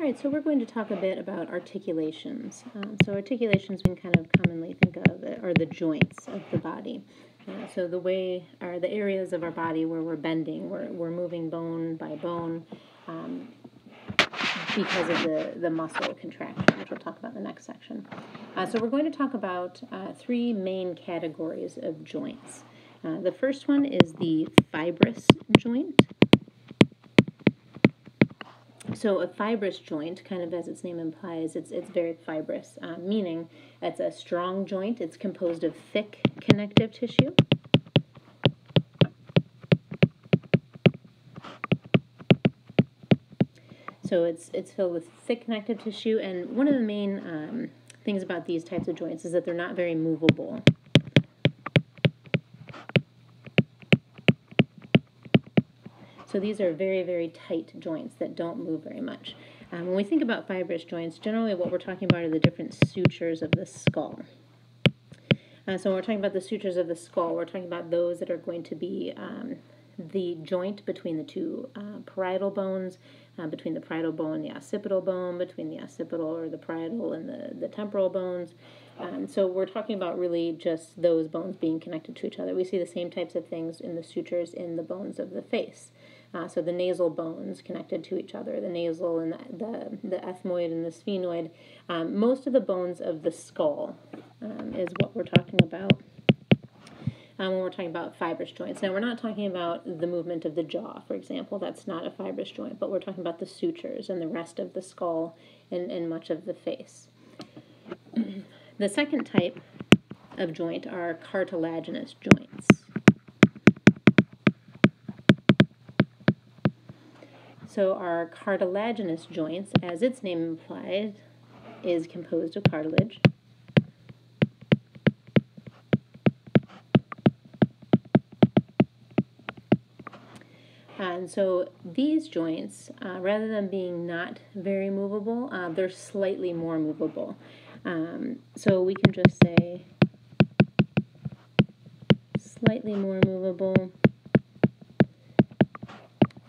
All right, so we're going to talk a bit about articulations. Um, so articulations we can kind of commonly think of are the joints of the body. Uh, so the way, are the areas of our body where we're bending, we're, we're moving bone by bone um, because of the, the muscle contraction, which we'll talk about in the next section. Uh, so we're going to talk about uh, three main categories of joints. Uh, the first one is the fibrous joint. So a fibrous joint, kind of as its name implies, it's, it's very fibrous, uh, meaning it's a strong joint. It's composed of thick connective tissue. So it's, it's filled with thick connective tissue, and one of the main um, things about these types of joints is that they're not very movable. So these are very, very tight joints that don't move very much. Um, when we think about fibrous joints, generally what we're talking about are the different sutures of the skull. Uh, so when we're talking about the sutures of the skull, we're talking about those that are going to be um, the joint between the two uh, parietal bones, uh, between the parietal bone and the occipital bone, between the occipital or the parietal and the, the temporal bones. Um, so we're talking about really just those bones being connected to each other. We see the same types of things in the sutures in the bones of the face. Uh, so the nasal bones connected to each other, the nasal and the, the, the ethmoid and the sphenoid. Um, most of the bones of the skull um, is what we're talking about um, when we're talking about fibrous joints. Now, we're not talking about the movement of the jaw, for example. That's not a fibrous joint, but we're talking about the sutures and the rest of the skull and, and much of the face. the second type of joint are cartilaginous joints. So our cartilaginous joints, as its name implies, is composed of cartilage. And so these joints, uh, rather than being not very movable, uh, they're slightly more movable. Um, so we can just say slightly more movable.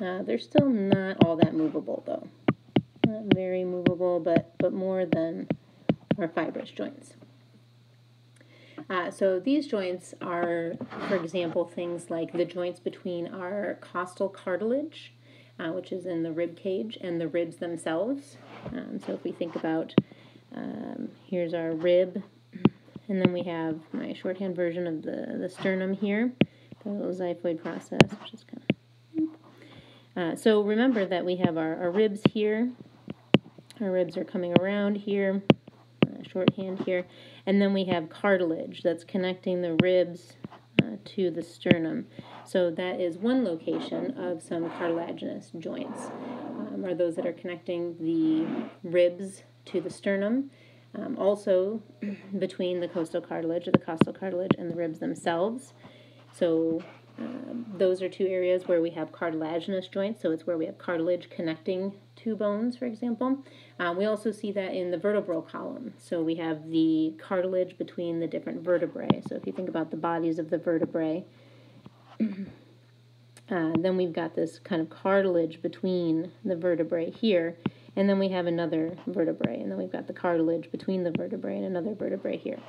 Uh, they're still not all that movable though. Not very movable, but, but more than our fibrous joints. Uh, so these joints are, for example, things like the joints between our costal cartilage, uh, which is in the rib cage, and the ribs themselves. Um, so if we think about, um, here's our rib, and then we have my shorthand version of the, the sternum here, the xiphoid process, which is uh, so remember that we have our, our, ribs here. Our ribs are coming around here, uh, shorthand here. And then we have cartilage that's connecting the ribs uh, to the sternum. So that is one location of some cartilaginous joints, um, are those that are connecting the ribs to the sternum. Um, also between the costal cartilage or the costal cartilage and the ribs themselves. So um, those are two areas where we have cartilaginous joints, so it's where we have cartilage connecting two bones, for example. Um, we also see that in the vertebral column. So we have the cartilage between the different vertebrae. So if you think about the bodies of the vertebrae, uh, then we've got this kind of cartilage between the vertebrae here, and then we have another vertebrae, and then we've got the cartilage between the vertebrae and another vertebrae here.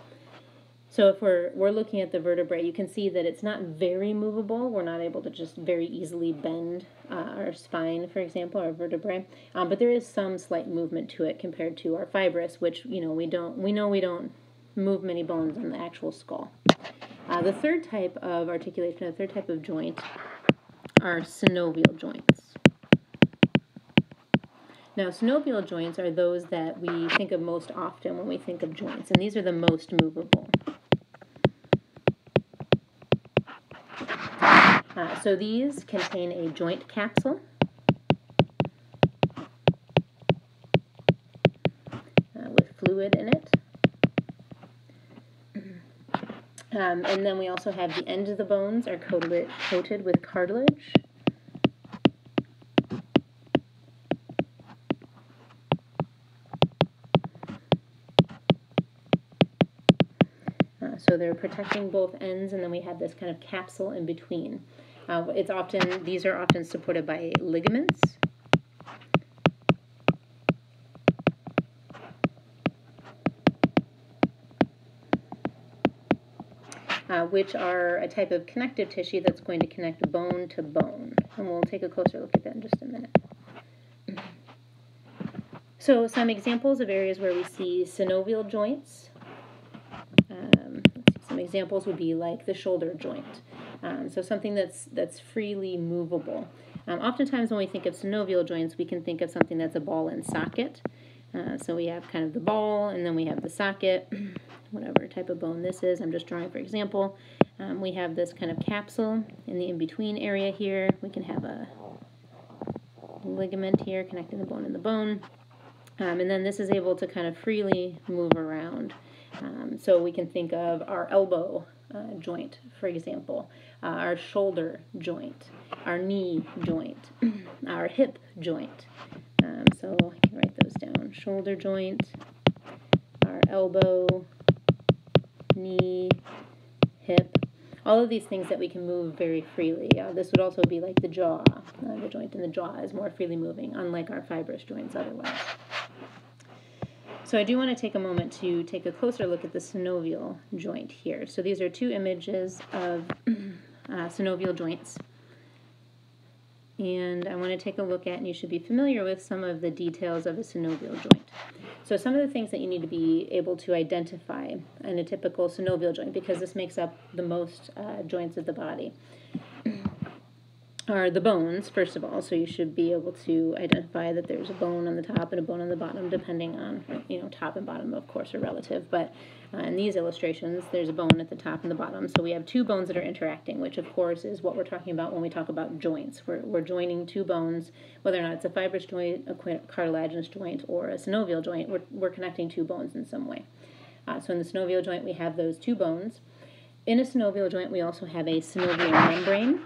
So if we're, we're looking at the vertebrae, you can see that it's not very movable. We're not able to just very easily bend uh, our spine, for example, our vertebrae. Um, but there is some slight movement to it compared to our fibrous, which you know we don't we know we don't move many bones in the actual skull. Uh, the third type of articulation, the third type of joint, are synovial joints. Now, synovial joints are those that we think of most often when we think of joints, and these are the most movable. Uh, so these contain a joint capsule. Uh, with fluid in it. Um, and then we also have the ends of the bones are coated, coated with cartilage. Uh, so they're protecting both ends, and then we have this kind of capsule in between. Uh, it's often These are often supported by ligaments. Uh, which are a type of connective tissue that's going to connect bone to bone. And we'll take a closer look at that in just a minute. So some examples of areas where we see synovial joints. Um, some examples would be like the shoulder joint. Um, so something that's that's freely movable. Um, oftentimes when we think of synovial joints, we can think of something that's a ball and socket. Uh, so we have kind of the ball, and then we have the socket, whatever type of bone this is. I'm just drawing for example. Um, we have this kind of capsule in the in-between area here. We can have a ligament here connecting the bone and the bone. Um, and then this is able to kind of freely move around. Um, so we can think of our elbow uh, joint, for example, uh, our shoulder joint, our knee joint, our hip joint. Um, so I can write those down. Shoulder joint, our elbow, knee, hip, all of these things that we can move very freely. Uh, this would also be like the jaw. Uh, the joint in the jaw is more freely moving, unlike our fibrous joints otherwise. So I do want to take a moment to take a closer look at the synovial joint here. So these are two images of uh, synovial joints. And I want to take a look at, and you should be familiar with some of the details of a synovial joint. So some of the things that you need to be able to identify in a typical synovial joint, because this makes up the most uh, joints of the body are the bones, first of all, so you should be able to identify that there's a bone on the top and a bone on the bottom, depending on, you know, top and bottom, of course, are relative, but uh, in these illustrations, there's a bone at the top and the bottom, so we have two bones that are interacting, which, of course, is what we're talking about when we talk about joints. We're, we're joining two bones, whether or not it's a fibrous joint, a cartilaginous joint, or a synovial joint, we're, we're connecting two bones in some way. Uh, so in the synovial joint, we have those two bones. In a synovial joint, we also have a synovial membrane,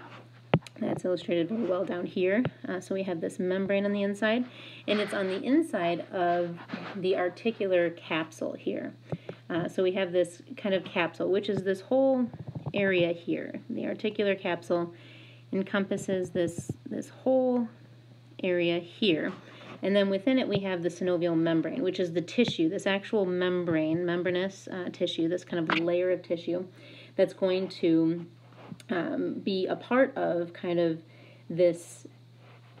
that's illustrated very well down here. Uh, so we have this membrane on the inside, and it's on the inside of the articular capsule here. Uh, so we have this kind of capsule, which is this whole area here. The articular capsule encompasses this, this whole area here. And then within it, we have the synovial membrane, which is the tissue, this actual membrane, membranous uh, tissue, this kind of layer of tissue that's going to um, be a part of kind of this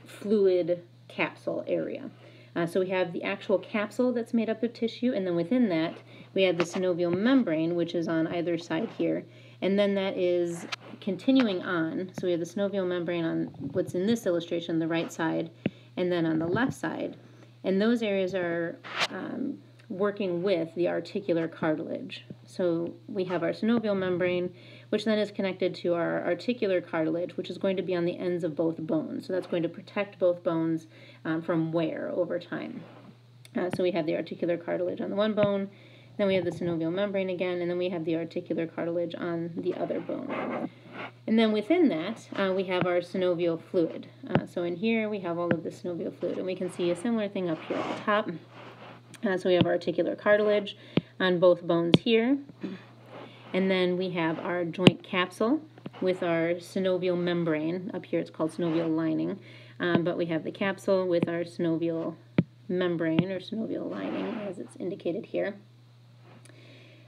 fluid capsule area. Uh, so we have the actual capsule that's made up of tissue, and then within that, we have the synovial membrane, which is on either side here. And then that is continuing on. So we have the synovial membrane on what's in this illustration, the right side, and then on the left side. And those areas are um, working with the articular cartilage. So we have our synovial membrane, which then is connected to our articular cartilage, which is going to be on the ends of both bones. So that's going to protect both bones um, from wear over time. Uh, so we have the articular cartilage on the one bone, then we have the synovial membrane again, and then we have the articular cartilage on the other bone. And then within that, uh, we have our synovial fluid. Uh, so in here, we have all of the synovial fluid, and we can see a similar thing up here at the top. Uh, so we have articular cartilage on both bones here. And then we have our joint capsule with our synovial membrane. Up here it's called synovial lining. Um, but we have the capsule with our synovial membrane or synovial lining as it's indicated here.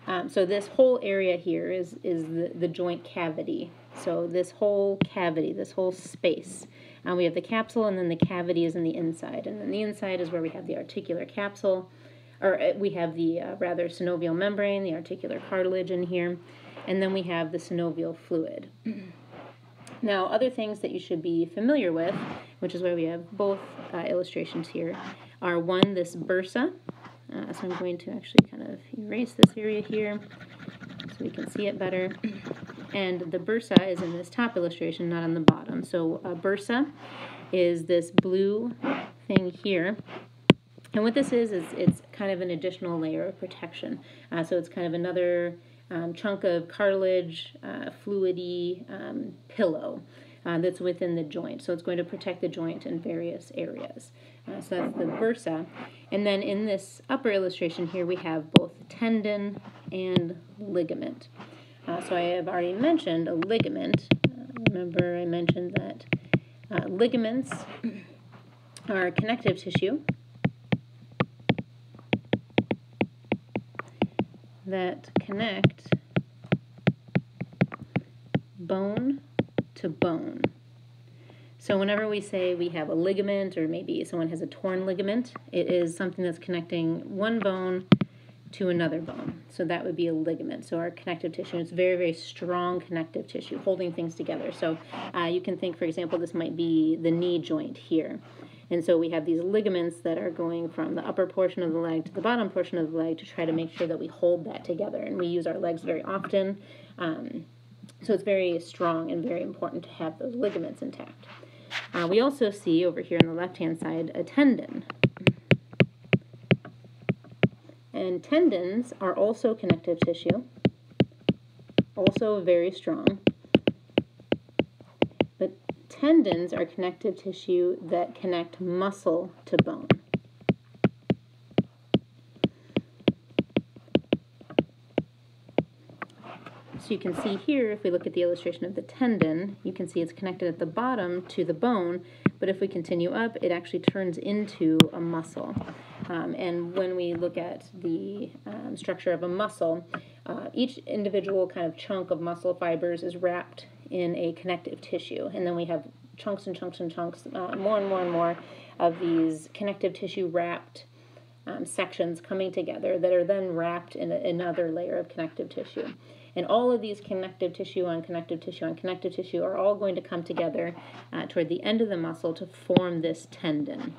Um, so this whole area here is, is the, the joint cavity. So this whole cavity, this whole space. Um, we have the capsule and then the cavity is in the inside. And then the inside is where we have the articular capsule or uh, we have the uh, rather synovial membrane, the articular cartilage in here, and then we have the synovial fluid. now, other things that you should be familiar with, which is why we have both uh, illustrations here, are one, this bursa. Uh, so I'm going to actually kind of erase this area here so we can see it better. And the bursa is in this top illustration, not on the bottom. So a bursa is this blue thing here and what this is, is it's kind of an additional layer of protection. Uh, so it's kind of another um, chunk of cartilage, uh, fluidy um, pillow uh, that's within the joint. So it's going to protect the joint in various areas. Uh, so that's the bursa. And then in this upper illustration here, we have both tendon and ligament. Uh, so I have already mentioned a ligament. Uh, remember I mentioned that ligaments are connective tissue that connect bone to bone. So whenever we say we have a ligament or maybe someone has a torn ligament, it is something that's connecting one bone to another bone. So that would be a ligament. So our connective tissue is very, very strong connective tissue holding things together. So uh, you can think, for example, this might be the knee joint here. And so we have these ligaments that are going from the upper portion of the leg to the bottom portion of the leg to try to make sure that we hold that together. And we use our legs very often. Um, so it's very strong and very important to have those ligaments intact. Uh, we also see over here on the left-hand side a tendon. And tendons are also connective tissue, also very strong. Tendons are connective tissue that connect muscle to bone. So you can see here, if we look at the illustration of the tendon, you can see it's connected at the bottom to the bone, but if we continue up, it actually turns into a muscle. Um, and when we look at the um, structure of a muscle, uh, each individual kind of chunk of muscle fibers is wrapped in a connective tissue, and then we have chunks and chunks and chunks, uh, more and more and more of these connective tissue wrapped um, sections coming together that are then wrapped in a, another layer of connective tissue. And all of these connective tissue on connective tissue on connective tissue are all going to come together uh, toward the end of the muscle to form this tendon.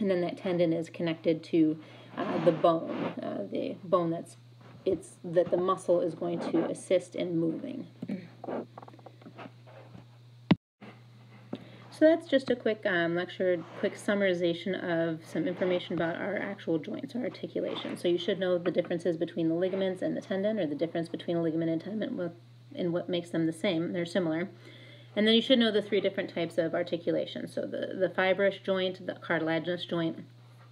And then that tendon is connected to uh, the bone, uh, the bone that's it's that the muscle is going to assist in moving. So that's just a quick um, lecture, quick summarization of some information about our actual joints, our articulation. So you should know the differences between the ligaments and the tendon, or the difference between a ligament and tendon and what makes them the same. They're similar. And then you should know the three different types of articulation. So the, the fibrous joint, the cartilaginous joint,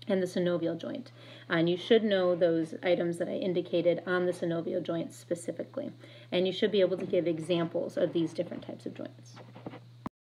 and the synovial joint. And you should know those items that I indicated on the synovial joint specifically. And you should be able to give examples of these different types of joints.